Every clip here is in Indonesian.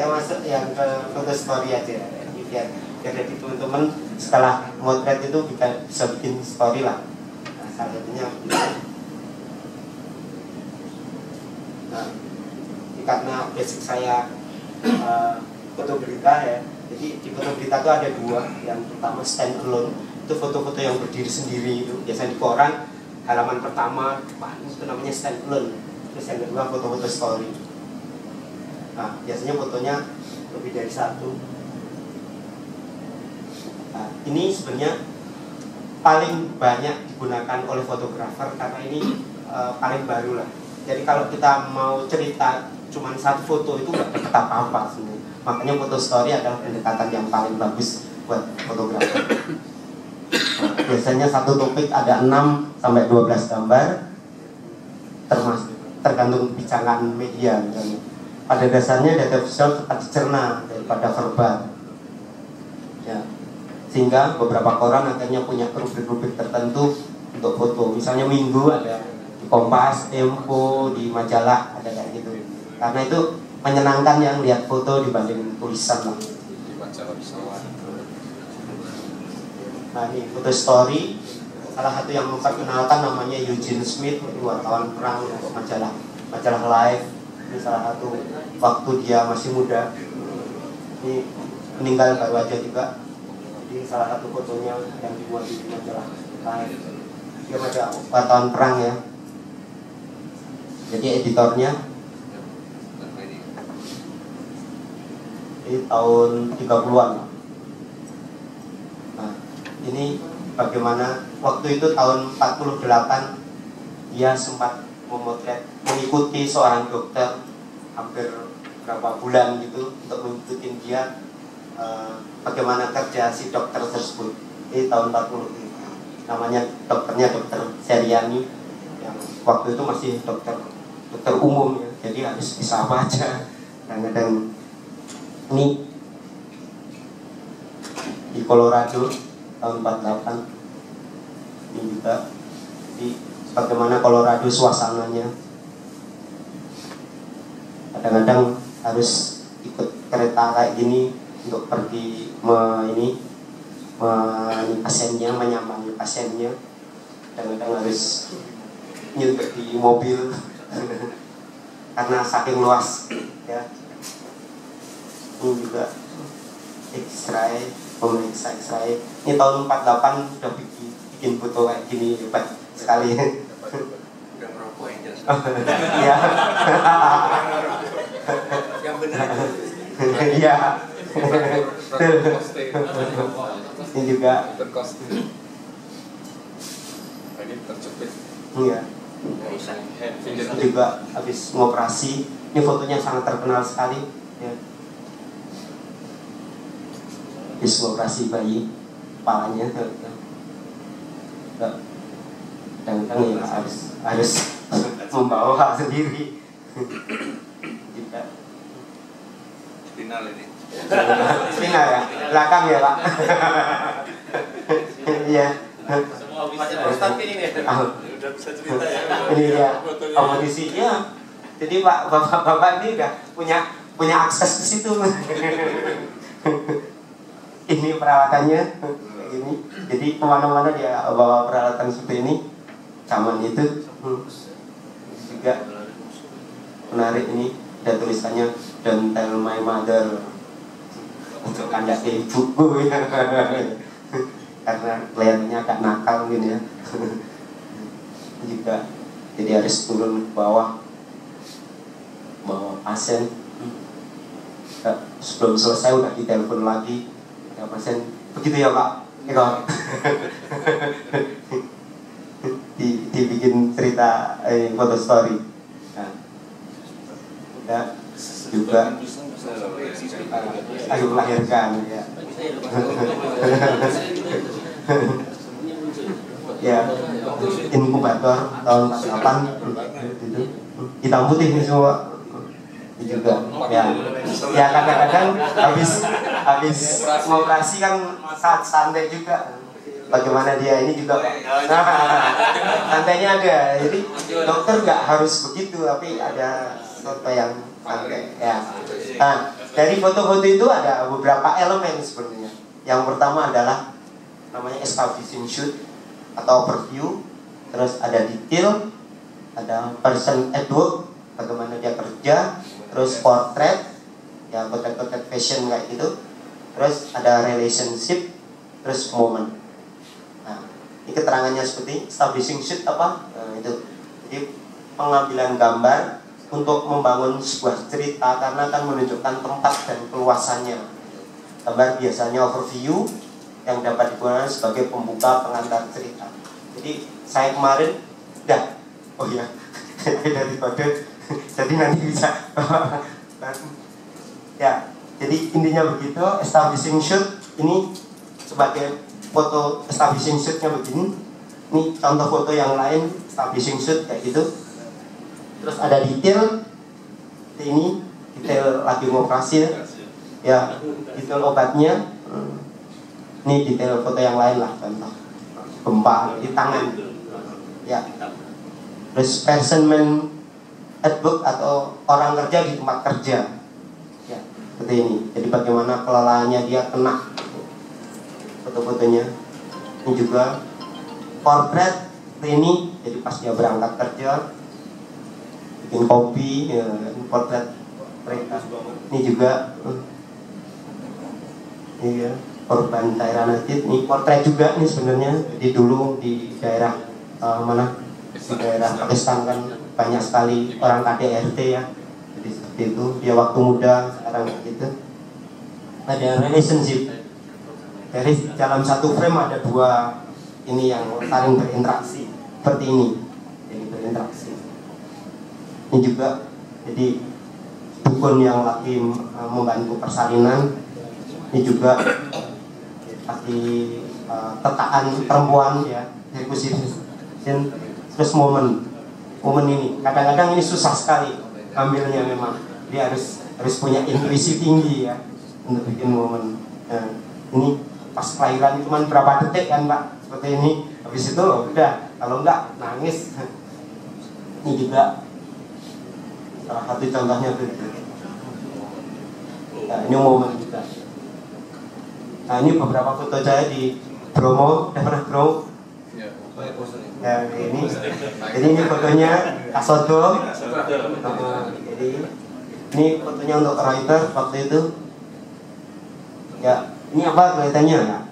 saya masuk yang ke foto story aja. Biar biar jadi teman-teman setelah motret itu kita bisa bikin story lah. Nah, salah satunya nah karena basic saya uh, foto berita ya. Jadi di foto berita itu ada dua. Yang pertama stand alone. Itu foto-foto yang berdiri sendiri itu. Biasanya di koran halaman pertama itu namanya stand alone. Terus yang kedua foto-foto story nah biasanya fotonya lebih dari satu. Nah ini sebenarnya paling banyak digunakan oleh fotografer karena ini uh, paling baru lah. Jadi kalau kita mau cerita cuma satu foto itu nggak dapat apa-apa sebenarnya. Makanya foto story adalah pendekatan yang paling bagus buat fotografer. Nah, biasanya satu topik ada 6 sampai 12 gambar termasuk tergantung bicangan media misalnya pada dasarnya data visual cepat dicerna daripada verbal. Ya. Sehingga beberapa koran akhirnya punya rubrik-rubrik tertentu untuk foto. Misalnya minggu ada di Kompas, Tempo, di majalah ada kayak gitu. Karena itu menyenangkan yang lihat foto dibanding tulisan. Lah nah ini foto story. Salah satu yang memperkenalkan namanya Eugene Smith wartawan perang majalah majalah Life ini salah satu waktu dia masih muda. Ini meninggal baru aja juga. Ini salah satu fotonya yang dibuat di majalah Life dia majalah wartawan perang ya. Jadi editornya ini tahun 30-an nah ini bagaimana? Waktu itu tahun 48 dia sempat memotret mengikuti seorang dokter hampir berapa bulan gitu untuk mengikuti dia uh, bagaimana kerja si dokter tersebut. Ini tahun 40 ini. Namanya dokternya dokter Seriani yang waktu itu masih dokter dokter umum ya. Jadi harus bisa apa aja kadang-kadang ini di Colorado tahun 48 ini juga di bagaimana Colorado suasananya? Kadang-kadang harus ikut kereta kayak gini untuk pergi me, ini me, pasiennya menyambangi pasiennya. Kadang-kadang harus nyutir di mobil. Karena saking luas ya. Ini juga X-ray pemeriksa X-ray ini tahun 48 sudah bikin, bikin foto kayak gini hebat sekali. Udah merokok yang jelas. Ya yang benar iya. Ini juga. Ini terjepit iya. Ini juga habis ngoperasi. Ini fotonya sangat terkenal sekali ya. Habis ngoperasi bayi kepalanya kadang-kadang ya harus harus membawa sendiri. Juga final ini. Spinal ya? Belakang ya pak? Iya. Semua bisa. Ustaz ini nih. Udah bisa cerita ya. ini dia amunisinya jadi pak bapak-bapak ini udah punya punya akses ke situ. Ini perawatannya kayak gini. Jadi ke mana-mana dia bawa peralatan seperti ini zaman itu hmm. juga menarik ini ada tulisannya don't tell my mother. Untuk kandak ke ibuku ya. Karena kelihatannya agak nakal mungkin ya. Juga jadi harus turun ke bawah. Bawa pasien sebelum selesai udah ditelepon lagi. Ya pasien begitu ya pak Eko cerita eh, foto story. Nah, udah juga. Ayo melahirkan ya. Ya inkubator tahun 48 itu hitam putih ini semua. Itu juga. Ya. Ya kadang-kadang habis habis ngoperasi kan santai juga bagaimana dia ini juga nah, santainya ada. Jadi dokter nggak harus begitu tapi ada sesuatu yang santai ya. Nah dari foto-foto itu ada beberapa elemen sebenarnya. Yang pertama adalah namanya establishing shoot atau overview, terus ada detail, ada person at work, bagaimana dia kerja, terus portrait, ya potret-potret fashion kayak gitu, terus ada relationship, terus moment. Ini keterangannya seperti establishing shoot apa? Nah, itu. Jadi pengambilan gambar untuk membangun sebuah cerita karena akan menunjukkan tempat dan keluasannya. Gambar biasanya overview yang dapat digunakan sebagai pembuka pengantar cerita. Jadi saya kemarin, dah, oh iya, dari kode, jadi nanti bisa. ya, jadi intinya begitu. Establishing shoot ini sebagai foto establishing shootnya begini. Ini contoh foto yang lain establishing shoot kayak gitu. Terus ada detail. Ini detail lagi operasi ya detail obatnya. Hmm. ini detail foto yang lain lah contoh. Gempa di tangan. Ya. Terus person man at work atau orang kerja di tempat kerja. Ya seperti ini. Jadi bagaimana kelelahannya dia kena foto-fotonya. Ini juga portrait ini jadi pas dia berangkat kerja bikin kopi ya, potret mereka. Ini juga ini ya korban daerah Najib ini portret juga nih sebenarnya. Jadi dulu di daerah uh, mana? Di daerah Pakistan kan banyak sekali orang KDRT ya. Jadi seperti itu. Dia waktu muda sekarang gitu. Ada relationship dari dalam satu frame ada dua ini yang saling berinteraksi. Seperti ini. Jadi berinteraksi. Ini juga jadi dukun yang lagi uh, membantu persalinan. Ini juga lagi uh, tetaan perempuan ya dan terus momen. Momen ini. Kadang-kadang ini susah sekali ambilnya memang. Dia harus harus punya intuisi tinggi ya untuk bikin momen. Nah, ini pas kelahiran cuma berapa detik kan pak? Seperti ini. Habis itu udah. Kalau enggak nangis. Ini juga salah satu contohnya. Begitu nah ini momen kita nah ini beberapa foto saya di Bromo. Udah pernah Bromo Ya. ya ini. Jadi ini fotonya Kasodo. Jadi ini fotonya untuk Reuters waktu itu. Ya ini apa kelihatannya? Ya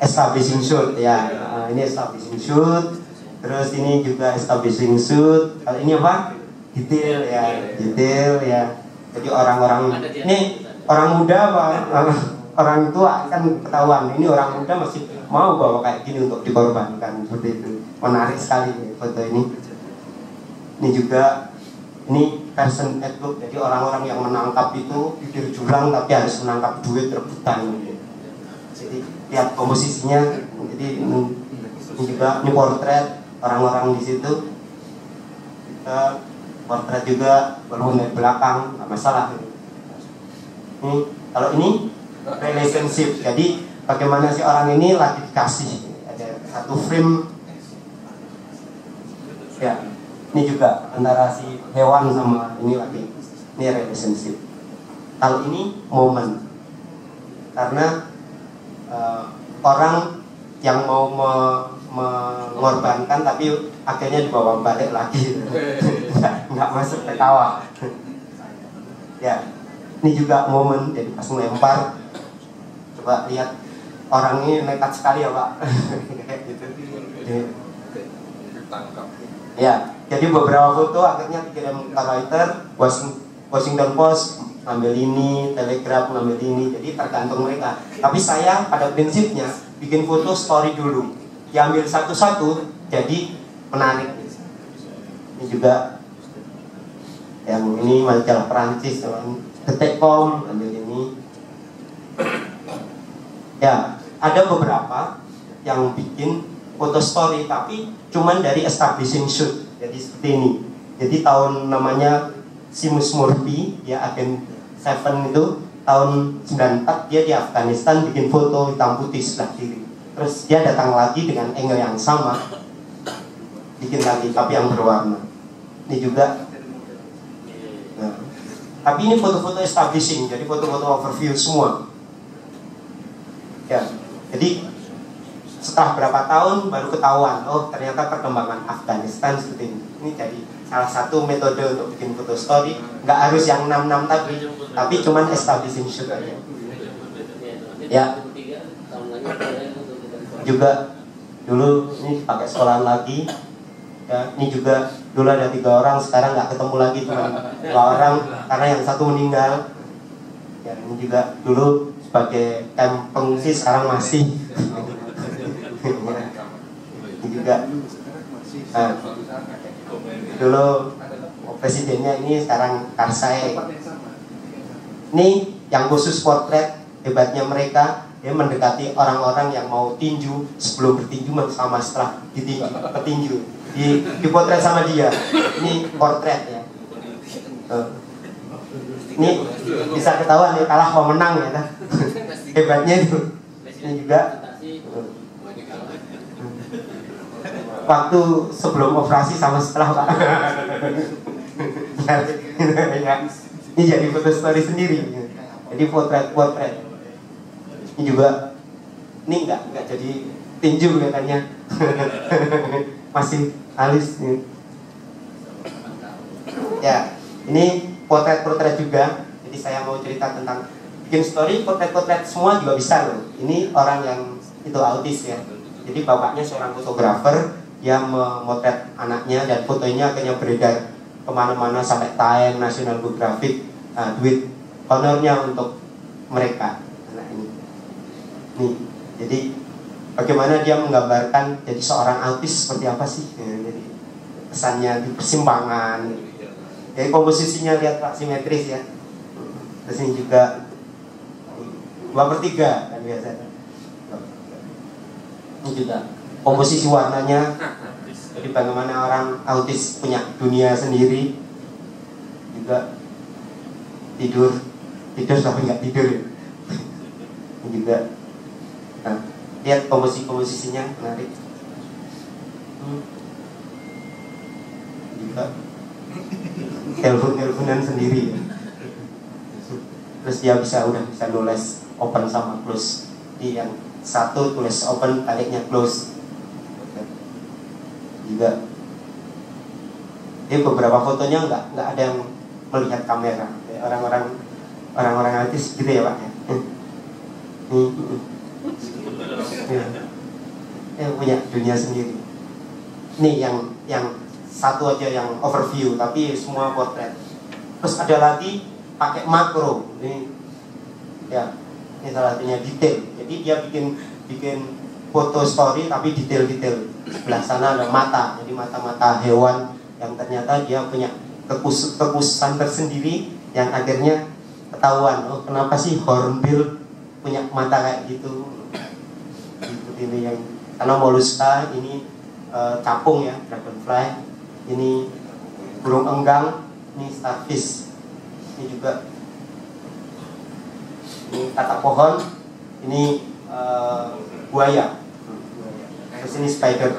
establishing shoot ya. Uh, ini establishing shoot terus ini juga establishing shoot kalau ini apa? Detail ya. Detail ya. Jadi orang-orang ini orang muda apa? Orang tua kan ketahuan. Ini orang muda masih mau bawa kayak gini untuk dikorbankan. Seperti itu. Menarik sekali foto ini. Ini juga ini person at jadi orang-orang yang menangkap itu bibir jurang tapi harus menangkap duit rebutan jadi lihat komposisinya jadi juga ini portret orang-orang di situ. Kita portret juga walaupun dari belakang nggak masalah. Ini kalau ini relationship. Jadi bagaimana si orang ini lagi dikasih. Ada satu frame. Ya ini juga antara si hewan sama ini lagi. Ini relationship. Kalau ini momen. Karena uh, orang yang mau me, mengorbankan tapi akhirnya dibawa balik lagi. Nggak masuk ke kawah. Ya ini juga momen jadi pas melempar. Coba lihat orang ini nekat sekali ya pak. Gitu. Ditangkap. ya jadi beberapa foto akhirnya dikirim ke Reuters Was- Washington Post ambil ini Telegraph ambil ini jadi tergantung mereka. Tapi saya pada prinsipnya bikin foto story dulu diambil satu-satu jadi menarik. Ini juga yang ini majalah Perancis teman Detekcom ambil ini. Ya ada beberapa yang bikin foto story tapi cuman dari establishing shoot jadi seperti ini. Jadi tahun namanya Simus Murphy ya agen Seven itu tahun 94 dia di Afghanistan bikin foto hitam putih sebelah kiri terus dia datang lagi dengan angle yang sama bikin lagi tapi yang berwarna ini juga nah, Tapi ini foto-foto establishing, jadi foto-foto overview semua. Ya, jadi setelah berapa tahun baru ketahuan, oh ternyata perkembangan Afghanistan seperti ini. Ini jadi salah satu metode untuk bikin foto story. Nggak harus yang 66 tadi, tapi cuman establishing shoot aja. Ya. Juga dulu ini pakai sekolahan lagi. Ya, ini juga dulu ada tiga orang, sekarang nggak ketemu lagi cuma dua orang karena yang satu meninggal. Ya, ini juga dulu sebagai camp pengungsi sekarang masih. ini juga nah, dulu presidennya ini sekarang Karsai. Ini yang khusus potret hebatnya mereka. Dia mendekati orang-orang yang mau tinju sebelum bertinju sama setelah ditinju petinju. Di dipotret sama dia. Ini portret ya. Ini bisa ketahuan nih kalah mau menang ya kan? Hebatnya itu. Ini juga waktu sebelum operasi sama setelah pak. Ya, ini jadi foto story sendiri. Jadi potret potret. Ini juga ini enggak enggak jadi tinju katanya masih alis nih. ya ini potret-potret juga. Jadi saya mau cerita tentang bikin story potret-potret semua juga bisa loh. Ini orang yang itu autis ya. Jadi bapaknya seorang fotografer yang memotret anaknya dan fotonya akhirnya beredar ke mana-mana sampai Time National Geographic nah, duit honornya untuk mereka anak ini. Nih jadi bagaimana dia menggambarkan jadi seorang autis seperti apa sih? Ya, jadi pesannya di persimpangan. Jadi komposisinya lihat pak simetris ya. Terus ini juga dua per tiga kan biasa ini juga komposisi warnanya. Jadi bagaimana orang autis punya dunia sendiri. Juga tidur. Tidur sampai nggak tidur ya. juga nah, lihat komposisi komposisinya menarik. Hmm. juga telepon teleponan sendiri ya. terus dia bisa udah bisa nulis open sama close. Di yang satu tulis open taliknya close juga. Ini beberapa fotonya nggak nggak ada yang melihat kamera. Orang-orang orang-orang artis gitu ya pak ya? Hmm. Ya. yang punya dunia sendiri. Nih yang yang satu aja yang overview tapi semua potret terus ada lagi pakai makro. Ini ya ini salah satunya detail. Jadi dia bikin bikin foto story tapi detail-detail. Sebelah sana ada mata jadi mata-mata hewan yang ternyata dia punya kekus kekhususan tersendiri yang akhirnya ketahuan oh kenapa sih hornbill punya mata kayak gitu? Gitu ini yang karena moluska ini uh, capung ya dragonfly. Ini burung enggang ini starfish. Ini juga ini katak pohon. Ini uh, buaya. Terus ini spider.